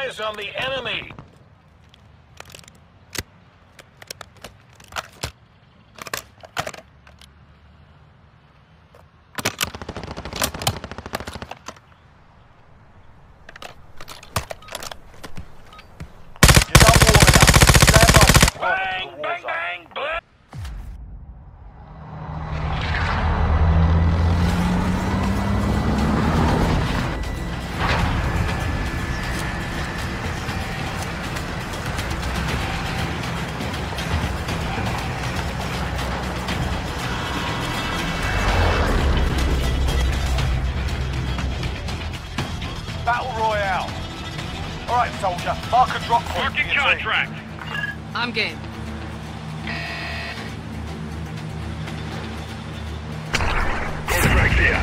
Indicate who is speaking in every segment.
Speaker 1: eyes on the enemy.
Speaker 2: Soldier. Mark a drop point.
Speaker 1: Marking
Speaker 2: for your team.
Speaker 1: contract.
Speaker 3: I'm game.
Speaker 1: Contract here.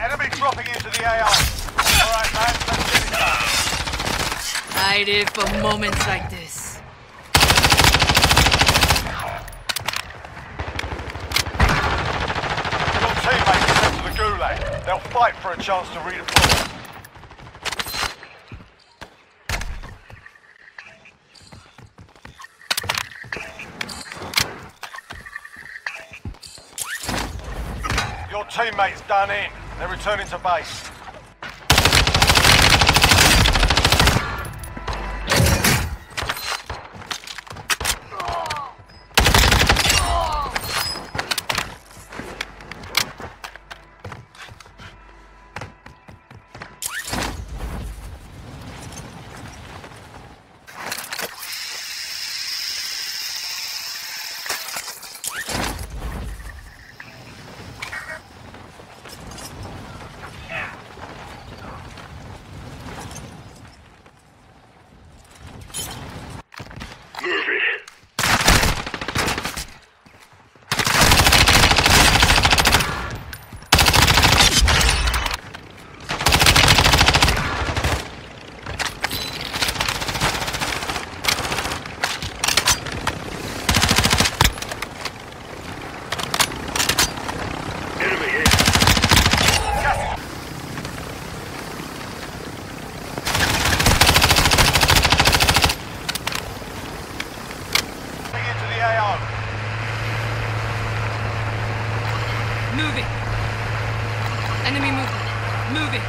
Speaker 2: Enemy dropping into the AR.
Speaker 3: Live for moments like this.
Speaker 2: Your teammates are sent to the gulag. They'll fight for a chance to redeploy. Your teammates done in. They're returning to base.
Speaker 1: Move it. Enemy hit.
Speaker 2: Getting into the AO.
Speaker 3: Moving. Enemy moving. Moving.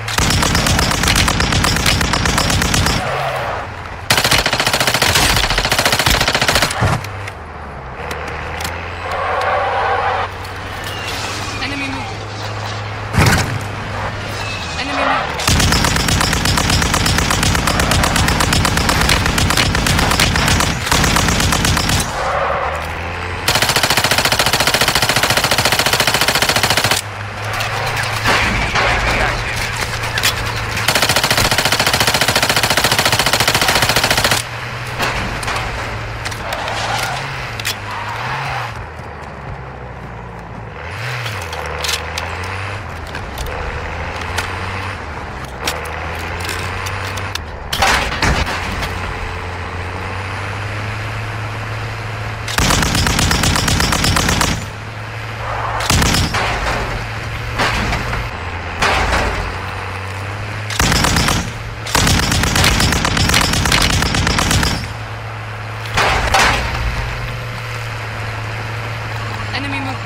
Speaker 3: Enemy moving. Enemy moving. Enemy movement.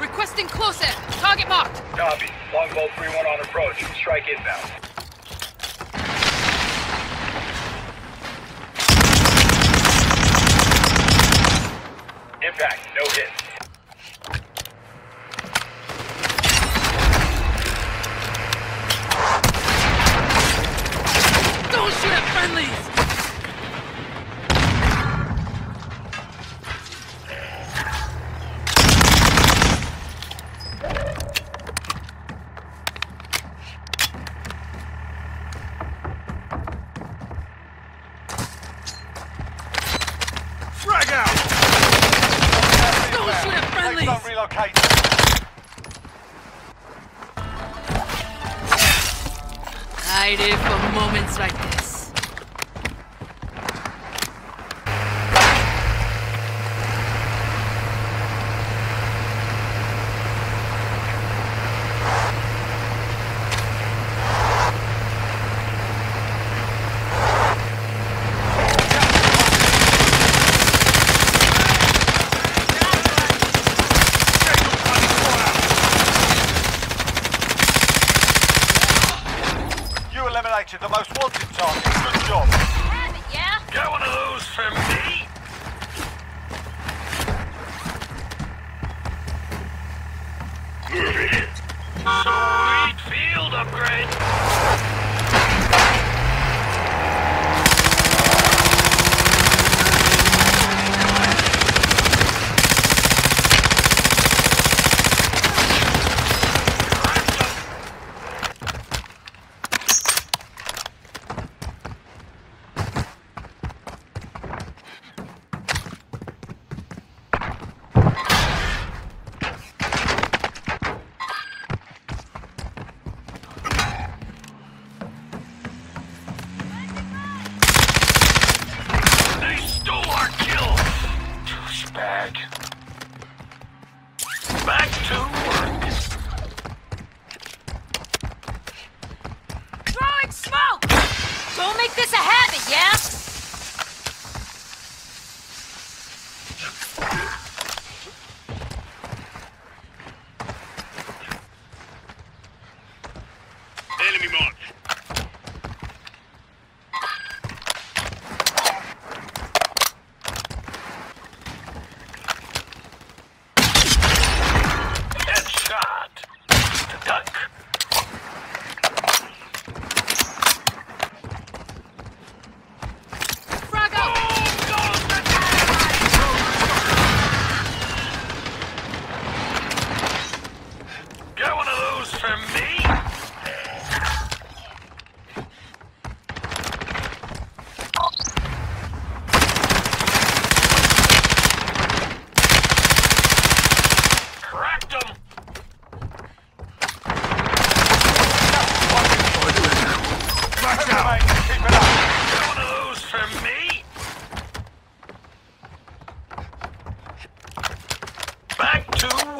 Speaker 3: Requesting close air. Target marked.
Speaker 1: Copy. Longbow 3-1 on approach. Strike inbound.
Speaker 3: united for moments like this.
Speaker 4: Don't make this a habit, yeah?
Speaker 2: two.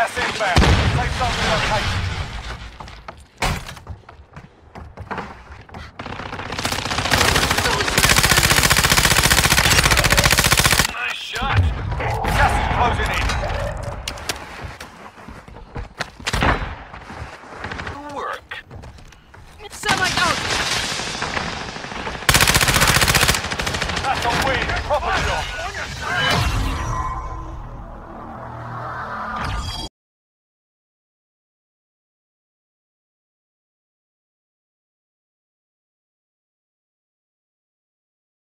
Speaker 2: gas inbound. Safe zone location.